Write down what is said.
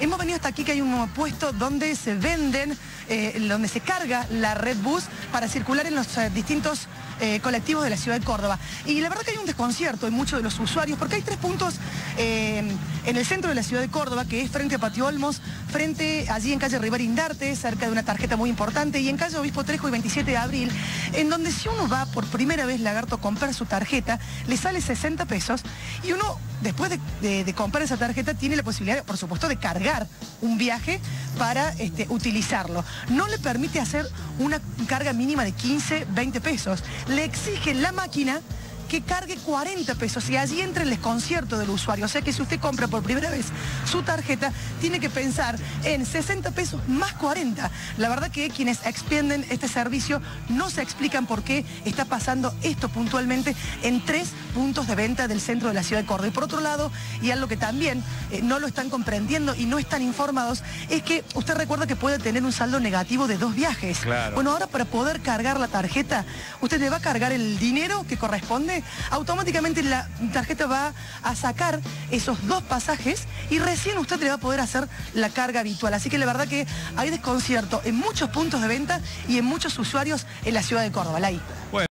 Hemos venido hasta aquí que hay un puesto donde se venden, eh, donde se carga la red bus para circular en los eh, distintos eh, colectivos de la ciudad de Córdoba. Y la verdad que hay un desconcierto en muchos de los usuarios, porque hay tres puntos en el centro de la ciudad de Córdoba, que es frente a Patio Olmos, frente allí en calle Rivera Indarte, cerca de una tarjeta muy importante, y en calle Obispo Trejo y 27 de abril, en donde si uno va por primera vez, Lagarto, a comprar su tarjeta, le sale 60 pesos, y uno, después de, comprar esa tarjeta, tiene la posibilidad, por supuesto, de cargar un viaje para este, utilizarlo. No le permite hacer una carga mínima de 15, 20 pesos. Le exige la máquina que cargue 40 pesos y allí entra el desconcierto del usuario. O sea que si usted compra por primera vez su tarjeta, tiene que pensar en 60 pesos más 40. La verdad que quienes expenden este servicio no se explican por qué está pasando esto puntualmente en tres puntos de venta del centro de la ciudad de Córdoba. Y por otro lado, y algo que también eh, no lo están comprendiendo y no están informados, es que usted recuerda que puede tener un saldo negativo de dos viajes. Bueno, ahora para poder cargar la tarjeta, usted le va a cargar el dinero que corresponde automáticamente la tarjeta va a sacar esos dos pasajes y recién usted le va a poder hacer la carga habitual. Así que la verdad que hay desconcierto en muchos puntos de venta y en muchos usuarios en la ciudad de Córdoba.